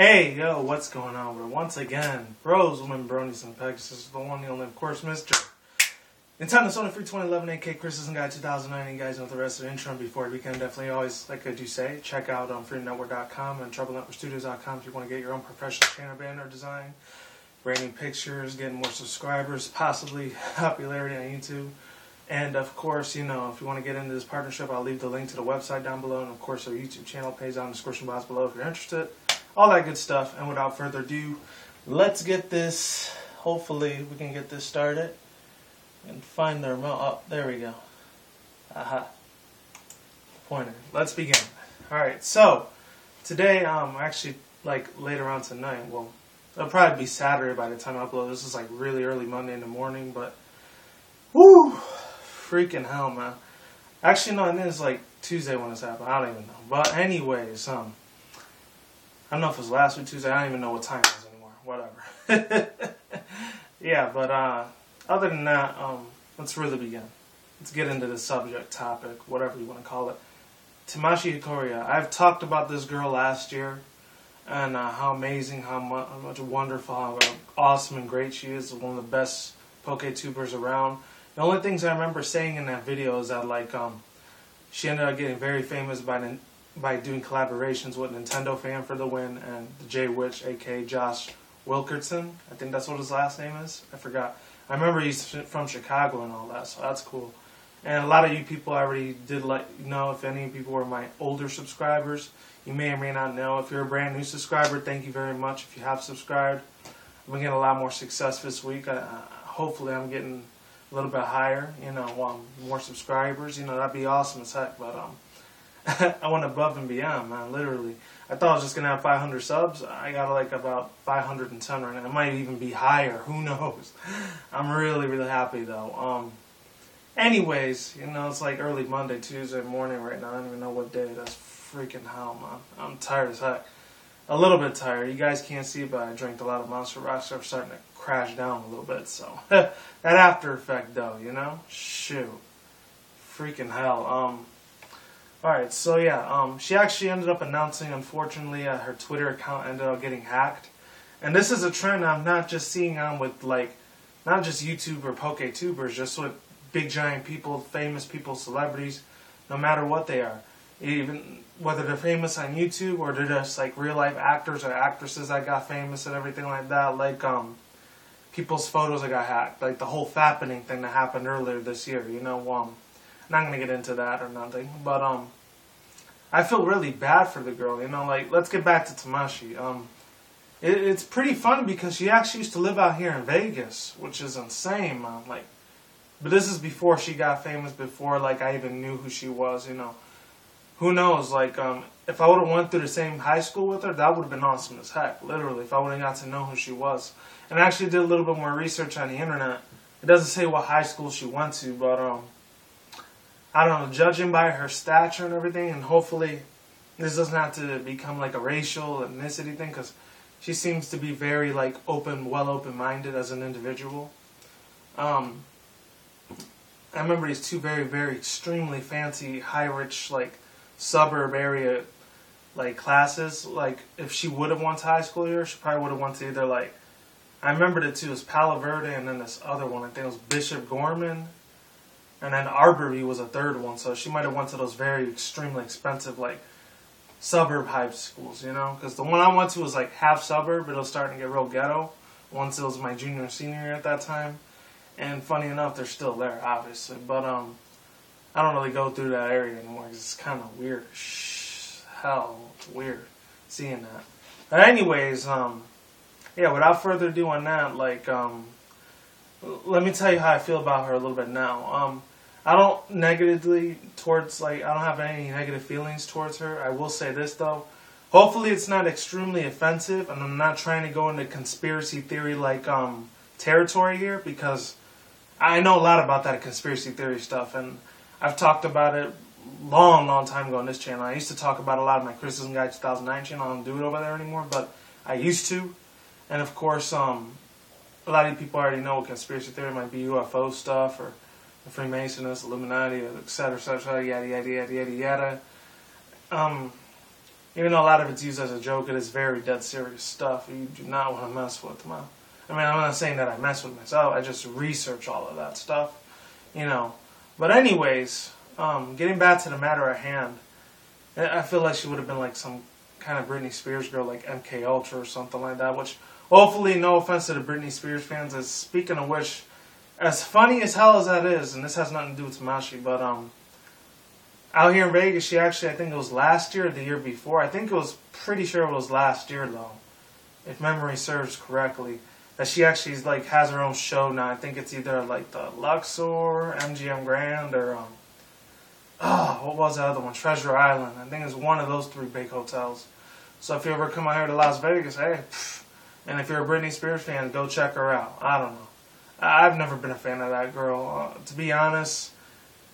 Hey, yo, what's going on? We're once again, bros, women, bronies, and is the one, the only, of course, Mr. Nintendo Sony Free 2011 AK Criticism Guy 2009. You guys know the rest of the intro. Before we can definitely always, like I do say, check out um, freenetwork.com and troublenetworkstudios.com if you want to get your own professional channel banner design, branding pictures, getting more subscribers, possibly popularity on YouTube. And of course, you know, if you want to get into this partnership, I'll leave the link to the website down below, and of course, our YouTube channel pays on the description box below if you're interested. All that good stuff. And without further ado, let's get this. Hopefully, we can get this started and find the remote. Oh, there we go. Aha. Pointer. Let's begin. All right. So today, um, actually, like later on tonight. Well, it'll probably be Saturday by the time I upload. This is like really early Monday in the morning, but whoo, freaking hell, man. Actually, no, it is like Tuesday when this happened. I don't even know. But anyways, um, I don't know if it was last week Tuesday. I don't even know what time it is anymore. Whatever. yeah, but uh, other than that, um, let's really begin. Let's get into the subject, topic, whatever you want to call it. Tamashii Hiroka. I've talked about this girl last year and uh, how amazing, how much, how much wonderful, how awesome and great she is. One of the best poke tubers around. The only things I remember saying in that video is that like um, she ended up getting very famous by by doing collaborations with Nintendo Fan for the Win and the JWittz, aka Josh Wilkerson. I think that's what his last name is. I forgot. I remember he's from Chicago and all that, so that's cool. And a lot of you people I already did let you know if any of you people were my older subscribers. You may or may not know. If you're a brand new subscriber, thank you very much. If you have subscribed, I'm getting a lot more success this week. Uh, hopefully, I'm getting a little bit higher, you know, um, more subscribers, you know, that'd be awesome as heck. But um, I went above and beyond, man. Literally, I thought I was just gonna have 500 subs. I got like about 510 right now. It might even be higher. Who knows? I'm really, really happy though. Um, anyways, you know, it's like early Monday, Tuesday morning right now. I don't even know what day. That's freaking hell, man. I'm tired as heck. A little bit tired. You guys can't see, but I drank a lot of Monster Rocks. I'm starting to crash down a little bit. So that after effect, though, you know, shoot, freaking hell. Um, all right, so yeah, um, she actually ended up announcing, unfortunately, uh, her Twitter account ended up getting hacked, and this is a trend I'm not just seeing on with like, not just YouTube or PokeTubers, just with big giant people, famous people, celebrities, no matter what they are even whether they're famous on YouTube or they're just like real life actors or actresses that got famous and everything like that. Like um, people's photos that got hacked, like the whole fappening thing that happened earlier this year. You know, um, not gonna get into that or nothing, but um, I feel really bad for the girl. You know, like let's get back to Tamashii. Um, it, it's pretty funny because she actually used to live out here in Vegas, which is insane, man. Like, but this is before she got famous. Before like I even knew who she was. You know who knows? Like, um, if I would have went through the same high school with her, that would have been awesome as heck. Literally, if I would have got to know who she was, and I actually did a little bit more research on the internet. It doesn't say what high school she went to, but um, I don't know. Judging by her stature and everything, and hopefully, this doesn't have to become like a racial ethnicity thing, because she seems to be very like open, well open-minded as an individual. Um, I remember these two very, very extremely fancy, high rich like suburb area like classes. Like if she would have went to high school here, she probably would have went to either like I remember the two it was Palo Verde and then this other one. I think it was Bishop Gorman, and then Arborview was a third one. So she might have went to those very extremely expensive like suburb high schools, you know? Because the one I went to was like half suburb, but it was starting to get real ghetto. Once it was my junior and senior year at that time, and funny enough, they're still there, obviously. But um, I don't really go through that area anymore it's kind of weird. Shh, hell, weird seeing that. But anyways, um, yeah. Without further ado on that, like, um, let me tell you how I feel about her a little bit now. Um, I don't negatively towards like I don't have any negative feelings towards her. I will say this though. Hopefully it's not extremely offensive and I'm not trying to go into conspiracy theory like um territory here because I know a lot about that conspiracy theory stuff and I've talked about it long, long time ago on this channel. I used to talk about a lot of my Criticism Guy 2009 channel. I don't do it over there anymore, but I used to. And of course, um, a lot of people already know what conspiracy theory might be UFO stuff or the Freemasonists, Illuminati, etc., etc., yada, yada, yada, yada, yada. Um, even though a lot of it's used as a joke, it is very dead serious stuff. You do not want to mess with, man. I mean, I'm not saying that I mess with myself. I just research all of that stuff, you know. But anyways, um, getting back to the matter at hand, I feel like she would have been like some kind of Britney Spears girl, like MK Ultra or something like that. Which, hopefully, no offense to the Britney Spears fans. Is speaking of which, as funny as hell as that is, and this has nothing to do with Tamashii, but um, out here in Vegas, she actually, I think it was last year or the year before. I think it was pretty sure it was last year though, if memory serves correctly. That she actually like has her own show now. I think it's either like the Luxor, MGM Grand, or um, oh, what was the other one? Treasure Island. I think it's one of those three big hotels. So if you ever come out here to Las Vegas, hey, and if you're a Britney Spears fan, go check her out. I don't know. I've never been a fan of that girl. Uh, to be honest,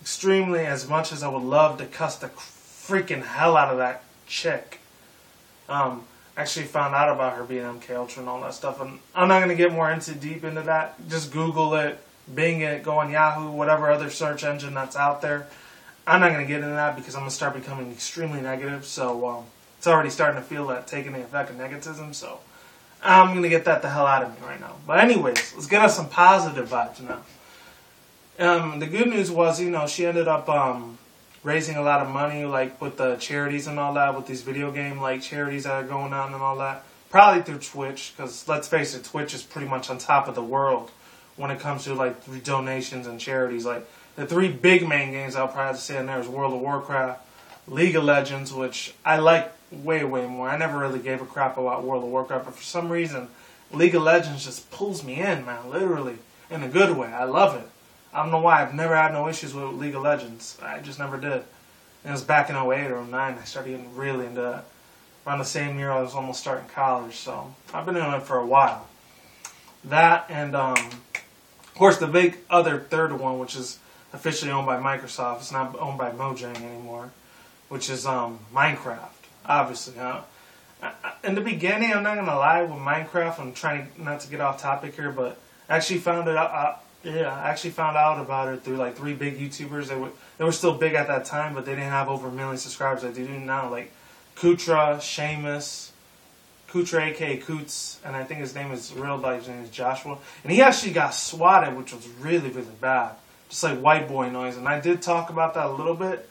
extremely as much as I would love to cuss the freaking hell out of that chick. Um, actually found out about her being MK Ultra and all that stuff, and I'm not gonna get more into deep into that. Just Google it, Bing it, go on Yahoo, whatever other search engine that's out there. I'm not gonna get into that because I'm gonna start becoming extremely negative. So um, it's already starting to feel that taking the effect of negativism. So I'm gonna get that the hell out of me right now. But anyways, let's get us some positive vibes now. Um, the good news was, you know, she ended up um, raising a lot of money, like with the charities and all that, with these video game like charities that are going on and all that. Probably through Twitch, because let's face it, Twitch is pretty much on top of the world when it comes to like donations and charities. Like the three big main games I'll probably say in there is World of Warcraft, League of Legends, which I like way way more. I never really gave a crap about World of Warcraft, but for some reason, League of Legends just pulls me in, man. Literally, in a good way. I love it. I don't know why. I've never had no issues with League of Legends. I just never did. And it was back in 08 or 09 I started getting really into that. Around the same year I was almost starting college, so I've been doing it for a while. That and, um, of course, the big other third one, which is officially owned by Microsoft. It's not owned by Mojang anymore, which is um, Minecraft. Obviously, huh? in the beginning, I'm not gonna lie with Minecraft. I'm trying not to get off topic here, but I actually found it out. Yeah, I actually found out about it through like three big YouTubers. They were they were still big at that time, but they didn't have over a million subscribers they do now. Like Kootra, Seamus, Kootra, aka Coots, and I think his name is real by his name is Joshua. And he actually got swatted, which was really really bad, just like white boy noise. And I did talk about that a little bit,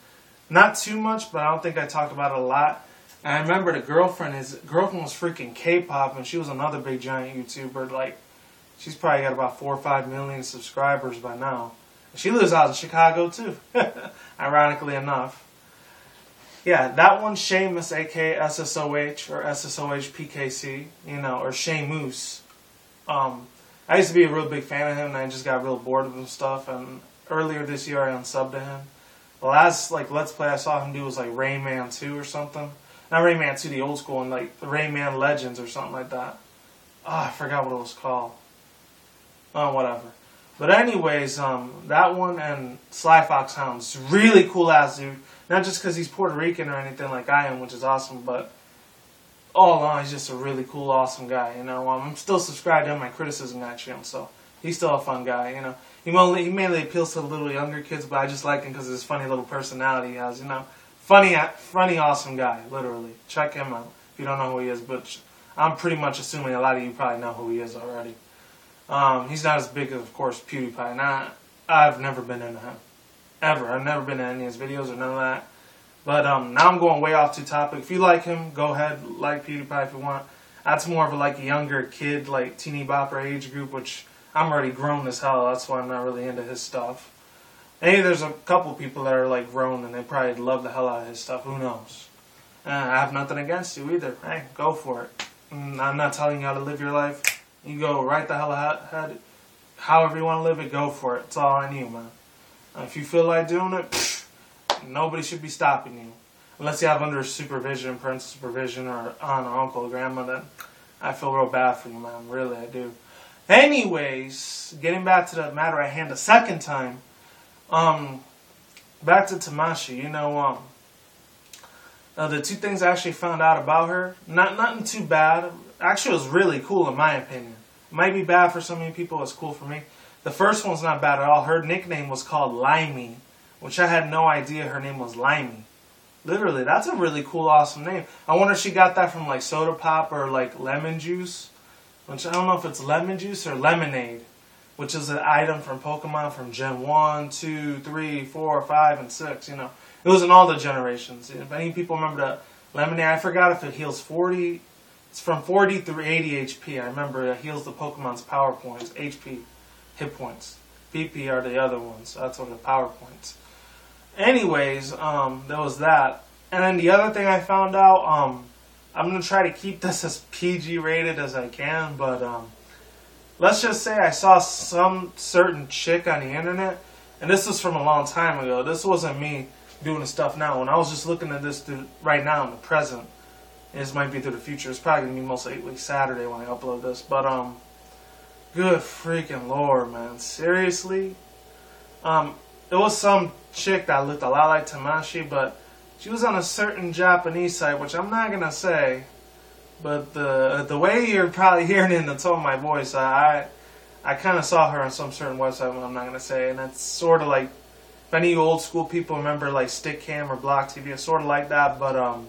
not too much, but I don't think I talked about it a lot. And I remember the girlfriend, his girlfriend was freaking K-pop, and she was another big giant YouTuber, like She's probably got about four or five million subscribers by now. She lives out in Chicago too, ironically enough. Yeah, that one, Seamus, aka SSOH or SSOH PKC, you know, or Seamus. Um, I used to be a real big fan of him, and I just got real bored of him stuff. And earlier this year, I unsubbed to him. The last like Let's Play I saw him do was like Rayman 2 or something. Not Rayman 2, the old school one, like Rayman Legends or something like that. Oh, I forgot what it was called. Oh, whatever. But anyways, um, that one and Sly Fox Hounds, really cool ass dude. Not just because he's Puerto Rican or anything like I am, which is awesome, but all along he's just a really cool, awesome guy. You know, um, I'm still subscribed to him, my criticism actually, so he's still a fun guy. You know, he mainly he mainly appeals to the little younger kids, but I just like him because of his funny little personality he has. You know, funny, funny, awesome guy. Literally, check him out if you don't know who he is. But I'm pretty much assuming a lot of you probably know who he is already. Um, he's not as big as, of course, PewDiePie. Now, I've never been into him. Ever. I've never been in any of his videos or none of that. But um, now I'm going way off to topic. If you like him, go ahead, like PewDiePie if you want. That's more of a, like a younger kid, like teeny bopper age group, which I'm already grown as hell. That's why I'm not really into his stuff. Hey, there's a couple people that are like grown and they probably love the hell out of his stuff. Who knows? Uh, I have nothing against you either. Hey, go for it. Mm, I'm not telling you how to live your life. You go right the hell ahead. However you want to live it, go for it. It's all I need, man. If you feel like doing it, nobody should be stopping you. Unless you have under supervision, parental supervision, or aunt or uncle or grandma, then I feel real bad for you, man. Really, I do. Anyways, getting back to the matter at hand a second time. Um, back to Tamashii. You know, um, uh, the two things I actually found out about her, not nothing too bad actually it was really cool in my opinion. Might be bad for some of you people, it's cool for me. The first one's not bad at all. Her nickname was called Limey, which I had no idea her name was Limey. Literally, that's a really cool, awesome name. I wonder if she got that from like soda pop or like lemon juice. Which I don't know if it's lemon juice or lemonade, which is an item from Pokemon from Gen 1, 2, 3, 4, 5, and 6. You know, it was in all the generations. If any people remember that lemonade, I forgot if it heals 40. It's from 40 through 80 HP. I remember it heals the Pokemon's power points, HP, hit points. BP are the other ones. So that's what the power points. Anyways, um, there was that. And then the other thing I found out, um, I'm gonna try to keep this as PG rated as I can, but um, let's just say I saw some certain chick on the internet, and this was from a long time ago. This wasn't me doing the stuff now. When I was just looking at this through, right now in the present, this might be through the future. It's probably gonna be most likely Saturday when I upload this, but um, good freaking lord, man, seriously, um, it was some chick that looked a lot like Tamashii, but she was on a certain Japanese site, which I'm not gonna say, but the the way you're probably hearing it in the tone of my voice, I I kind of saw her on some certain website, but I'm not gonna say, and that's sort of like if any old school people remember like Stickam or BlogTV, it's sort of like that, but um.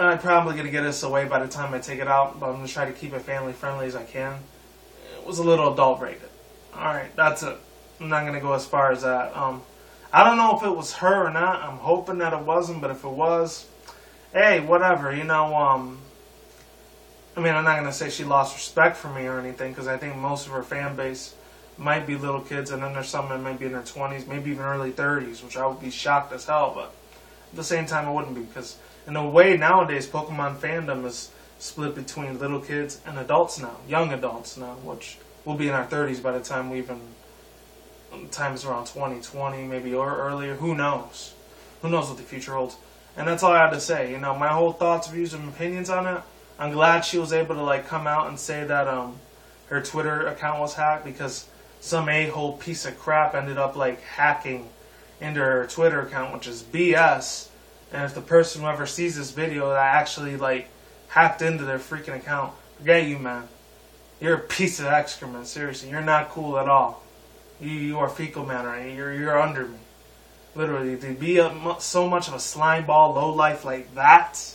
I'm probably gonna get this away by the time I take it out, but I'm gonna try to keep it family friendly as I can. It was a little adult rated. Alright, that's it. I'm not gonna go as far as that. Um, I don't know if it was her or not. I'm hoping that it wasn't, but if it was, hey, whatever. You know, um, I mean, I'm not gonna say she lost respect for me or anything, because I think most of her fan base might be little kids, and then there's some that might be in their 20s, maybe even early 30s, which I would be shocked as hell. But at the same time, I wouldn't be, because in a way nowadays, Pokemon fandom is split between little kids and adults now, young adults now, which will be in our 30s by the time we even time is around 2020, maybe or earlier. Who knows? Who knows what the future holds? And that's all I had to say. You know, my whole thoughts, views, and opinions on it. I'm glad she was able to like come out and say that um her Twitter account was hacked because some a-hole piece of crap ended up like hacking into her Twitter account, which is BS. And if the person who ever sees this video that actually like hacked into their freaking account, forget you, man. You're a piece of excrement. Seriously, you're not cool at all. You, you are fecal matter. And you're you're under me. Literally, to be a, so much of a slime ball, low life like that,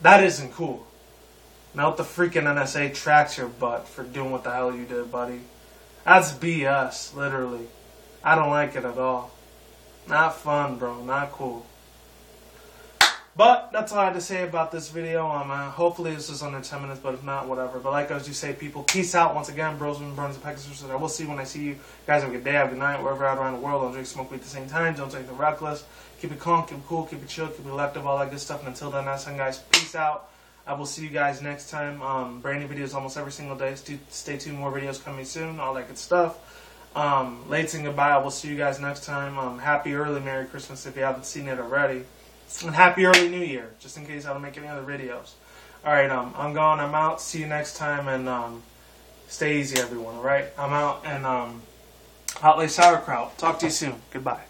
that isn't cool. Now the freaking NSA tracks your butt for doing what the hell you did, buddy. That's BS, literally. I don't like it at all. Not fun, bro. Not cool. But that's all I had to say about this video. Um, uh, hopefully this is under 10 minutes, but if not, whatever. But like I was you say, people, peace out once again. Bros and Burns and Pegasus. I will see you when I see you. Guys, have a good day, have a good night, wherever out around the world. Don't drink, smoke weed at the same time. Don't take the reckless. Keep it calm, keep it cool, keep it chill, keep it elective, all that good stuff. And until then, that's time, guys. Peace out. I will see you guys next time. Um, brand new videos almost every single day. Stay tuned, more videos coming soon, all that good stuff. Um, late saying goodbye. I will see you guys next time. Um, happy early Merry Christmas if you haven't seen it already. And happy early New Year, just in case I don't make any other videos. Alright, um, I'm gone, I'm out. See you next time, and um, stay easy, everyone, alright? I'm out, and um, Hot Sauerkraut. Talk to you soon. Goodbye.